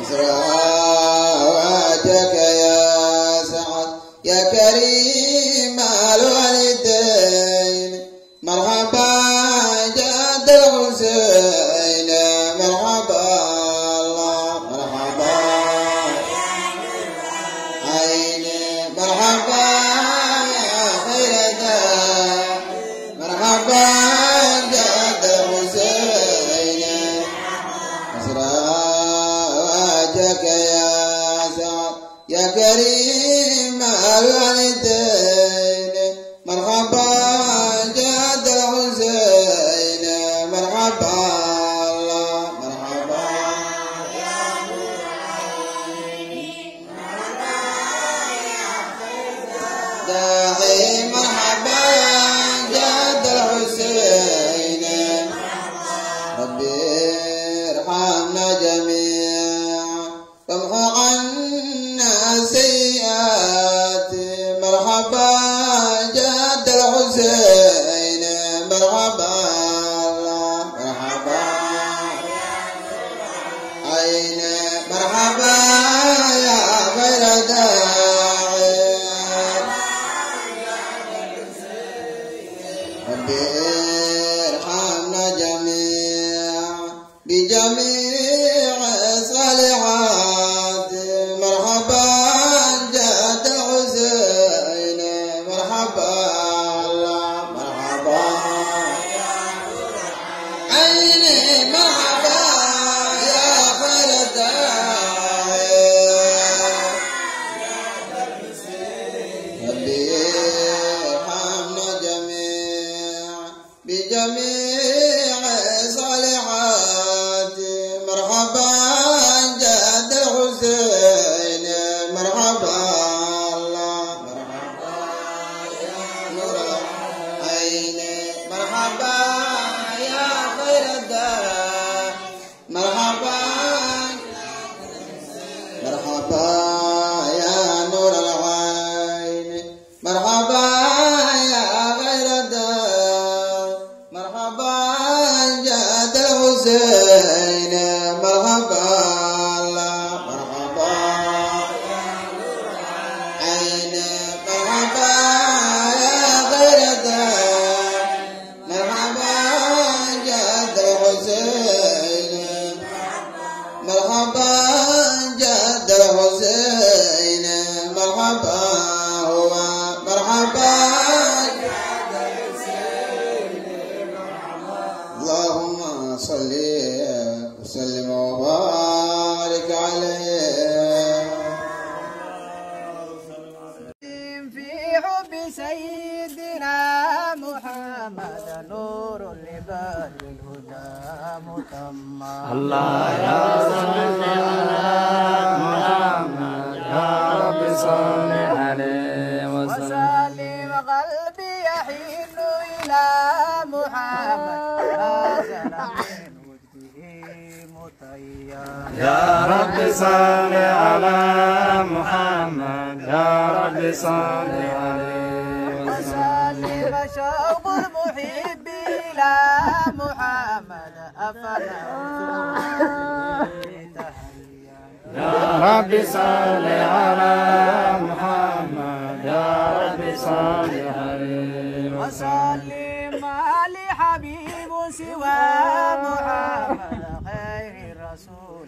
Israel. رحمتك يا سعد يا كريم الوالدين سيدنا محمد نور لبال الهدى متمم الله يا صل على محمد يا رب صل عليه وسلم. قلبي يحن إلى محمد يا رب صل على محمد يا رب صل على شوق المحب إلى محمد أفلا يا رب صل على محمد يا رب صل عليه وسلم. على حبيب سوى محمد خير رسول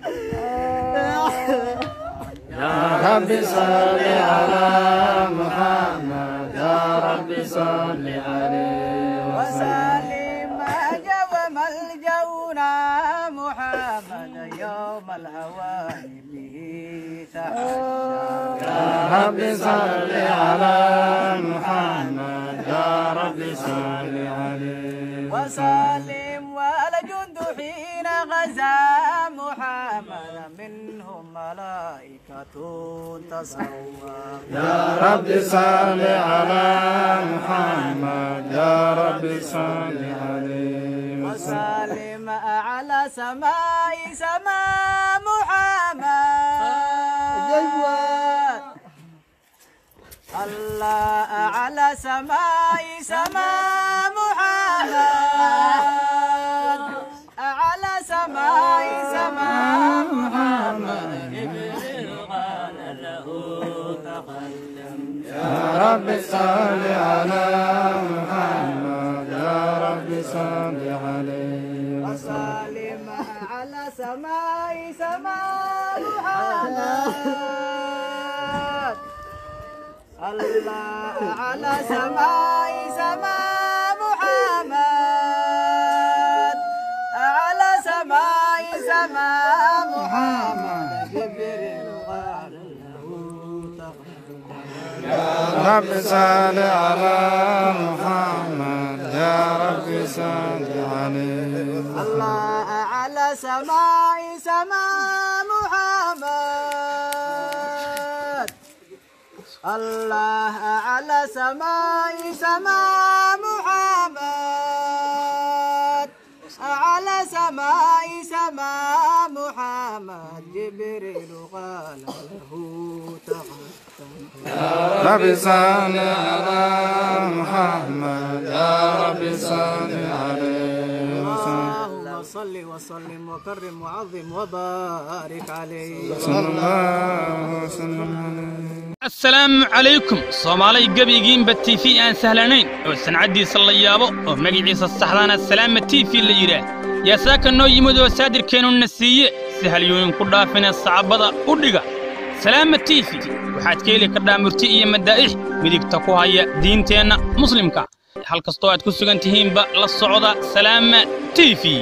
يا رب صل على محمد. رب صل عليه وسلم. جو ملجونا محمد يوم الهوان به يا رب صل على محمد يا رب صل عليه وسلم. والجند حين غزا. تصوى يا رب صل على محمد. يا رب صل عليه وسلم. أعلى سماء سماء محمد. الله أعلى سماء سماء صل على محمد يا رب صل عليه وسلم. على سماء سماء محمد. الله على سماء سماء محمد. على سماء سماء محمد. رب صل على محمد يا رب صل عليه. الله على سماء سماء محمد. الله على سماء سماء محمد. على سماء سماء محمد. جبريل قال له تقدم رب صل على محمد يا رب صل عليه اللهم صل وسلم وكرم وعظم وبارك عليه صلى الله وسلم عليه calaykum soomaalay gebigiinba tiifi aan sahlanayn oo sancaddiisa la yaabo oo magaciisa saxdaana salaama tiifi la yidhaah yaa saaka noo yimid oo saadirkeennuna siiye si halyooyin ku dhaafina sacabada u dhiga salaama tiifi waxaad ka heli kardhaa murti iyo madaa'ix midigta ku haya diinteenna muslimka. Hal kastoo aad ku sugan tihiinba la socda salaama tiifi